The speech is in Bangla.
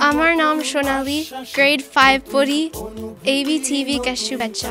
আমার নাম সোনালি গ্রেড ফাইভ পড়ি এবি টিভি ক্যাশু বাচ্চা